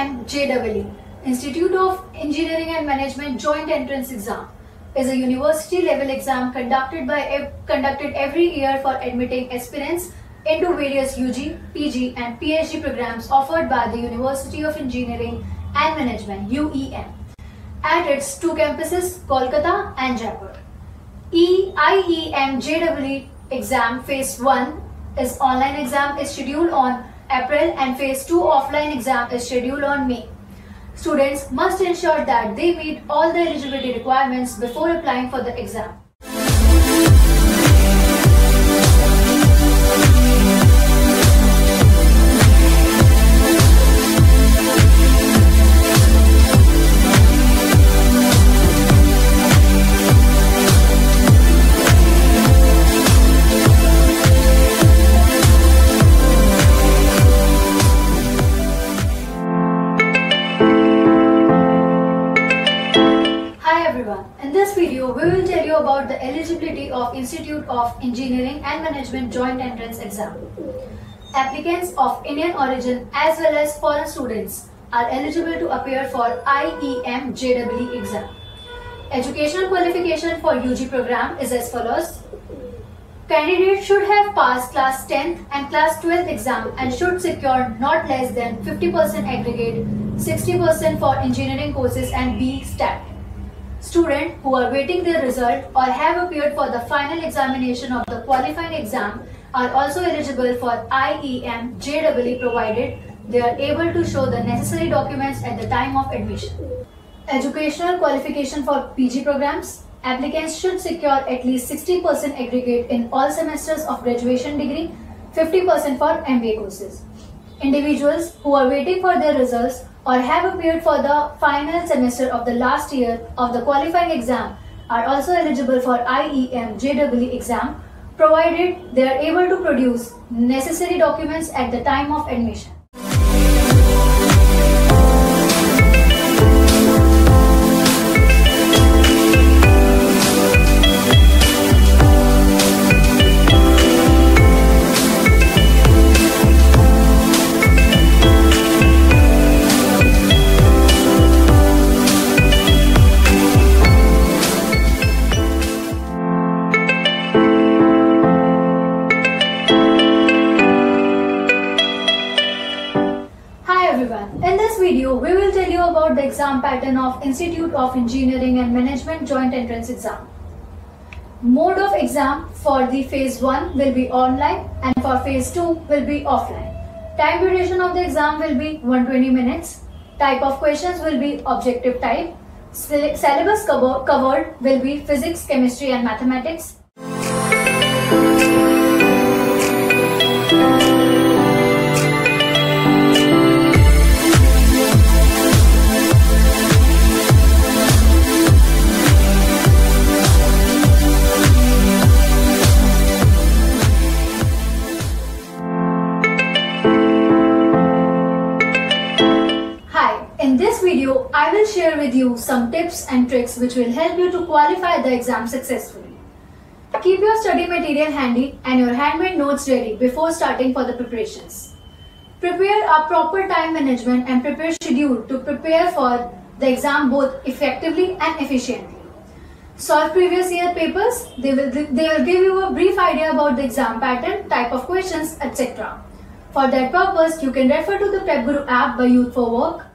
IEMJEE, Institute of Engineering and Management Joint Entrance Exam, is a university level exam conducted by conducted every year for admitting aspirants into various UG, PG, and PhD programs offered by the University of Engineering and Management (UEM) at its two campuses, Kolkata and Jaipur. E IEMJEE exam phase 1 is online exam is scheduled on April and phase 2 offline exam is scheduled on May. Students must ensure that they meet all the eligibility requirements before applying for the exam. Video we will tell you about the eligibility of Institute of Engineering and Management Joint Entrance Exam. Applicants of Indian origin as well as foreign students are eligible to appear for IEM JEE exam. Educational qualification for UG program is as follows. Candidate should have passed class 10th and class 12th exam and should secure not less than 50% aggregate, 60% for engineering courses and B stat. Students who are waiting their result or have appeared for the final examination of the qualifying exam are also eligible for IEM JEE provided they are able to show the necessary documents at the time of admission. Educational qualification for PG programs. Applicants should secure at least 60% aggregate in all semesters of graduation degree, 50% for MBA courses. Individuals who are waiting for their results or have appeared for the final semester of the last year of the qualifying exam are also eligible for IEM JEE exam provided they are able to produce necessary documents at the time of admission. Everyone, in this video we will tell you about the exam pattern of Institute of Engineering and Management Joint Entrance Exam. Mode of exam for the phase 1 will be online and for phase 2 will be offline. Time duration of the exam will be 120 minutes. Type of questions will be objective type. Syllabus cover- covered will be physics, chemistry and mathematics. I will share with you some tips and tricks which will help you to qualify the exam successfully. Keep your study material handy and your handmade notes ready before starting for the preparations. Prepare a proper time management and prepare schedule to prepare for the exam both effectively and efficiently. Solve previous year papers. They will, they will give you a brief idea about the exam pattern, type of questions, etc. For that purpose, you can refer to the Prep Guru app by Youth4work